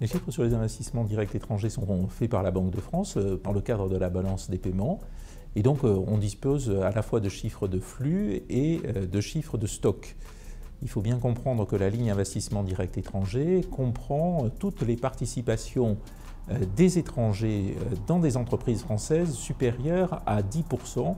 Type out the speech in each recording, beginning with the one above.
Les chiffres sur les investissements directs étrangers sont faits par la Banque de France euh, dans le cadre de la balance des paiements. Et donc, euh, on dispose à la fois de chiffres de flux et euh, de chiffres de stock. Il faut bien comprendre que la ligne investissement direct étranger comprend toutes les participations des étrangers dans des entreprises françaises supérieures à 10%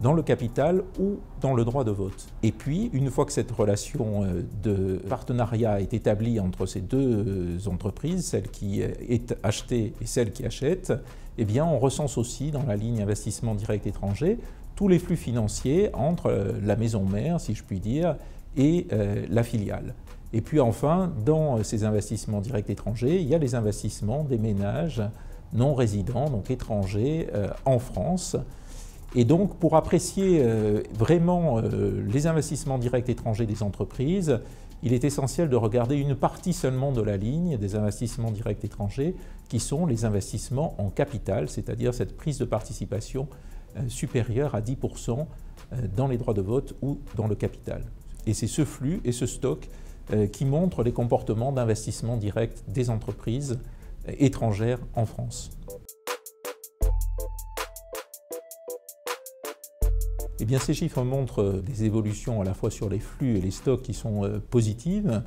dans le capital ou dans le droit de vote. Et puis, une fois que cette relation euh, de partenariat est établie entre ces deux entreprises, celle qui est achetée et celle qui achète, eh bien, on recense aussi dans la ligne investissement direct étranger tous les flux financiers entre euh, la maison mère, si je puis dire, et euh, la filiale. Et puis enfin, dans ces investissements directs étrangers, il y a les investissements des ménages non résidents, donc étrangers, en France, et donc, pour apprécier euh, vraiment euh, les investissements directs étrangers des entreprises, il est essentiel de regarder une partie seulement de la ligne des investissements directs étrangers, qui sont les investissements en capital, c'est-à-dire cette prise de participation euh, supérieure à 10% dans les droits de vote ou dans le capital. Et c'est ce flux et ce stock qui montrent les comportements d'investissement direct des entreprises étrangères en France. Eh bien, ces chiffres montrent euh, des évolutions à la fois sur les flux et les stocks qui sont euh, positives,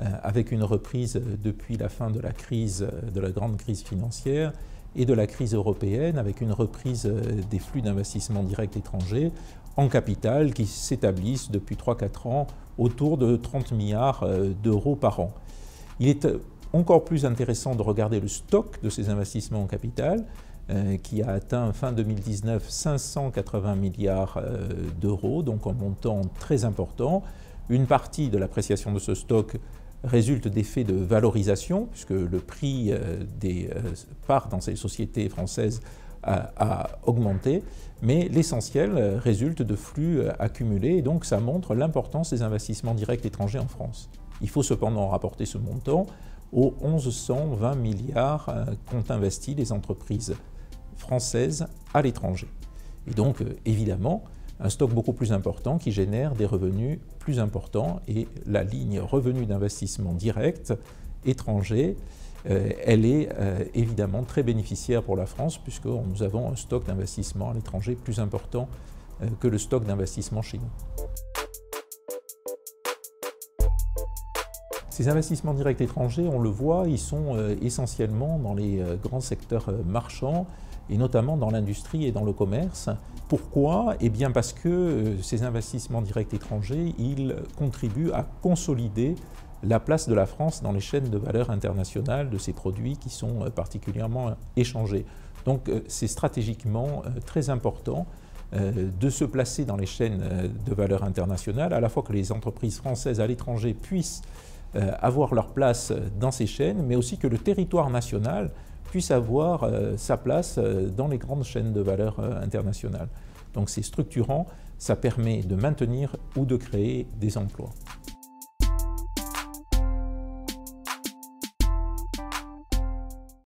euh, avec une reprise depuis la fin de la crise, de la grande crise financière, et de la crise européenne, avec une reprise des flux d'investissement direct étrangers en capital qui s'établissent depuis 3-4 ans autour de 30 milliards d'euros par an. Il est encore plus intéressant de regarder le stock de ces investissements en capital, euh, qui a atteint fin 2019 580 milliards euh, d'euros, donc un montant très important. Une partie de l'appréciation de ce stock résulte d'effets de valorisation, puisque le prix euh, des parts dans ces sociétés françaises a, augmenté, mais l'essentiel résulte de flux accumulés, et donc ça montre l'importance des investissements directs étrangers en France. Il faut cependant rapporter ce montant aux 1120 milliards qu'ont investi les entreprises française à l'étranger. Et donc, euh, évidemment, un stock beaucoup plus important qui génère des revenus plus importants. Et la ligne revenus d'investissement direct étranger, euh, elle est euh, évidemment très bénéficiaire pour la France puisque nous avons un stock d'investissement à l'étranger plus important que le stock d'investissement chez nous. Ces investissements directs étrangers, on le voit, ils sont essentiellement dans les grands secteurs marchands et notamment dans l'industrie et dans le commerce. Pourquoi? Eh bien parce que euh, ces investissements directs étrangers, ils contribuent à consolider la place de la France dans les chaînes de valeur internationales de ces produits qui sont euh, particulièrement échangés. Donc euh, c'est stratégiquement très important de se placer dans les chaînes de valeur internationales, à la fois que les entreprises françaises à l'étranger puissent avoir leur place dans ces chaînes, mais aussi que le territoire national puisse avoir euh, sa place euh, dans les grandes chaînes de valeur euh, internationales. Donc c'est structurant, ça permet de maintenir ou de créer des emplois.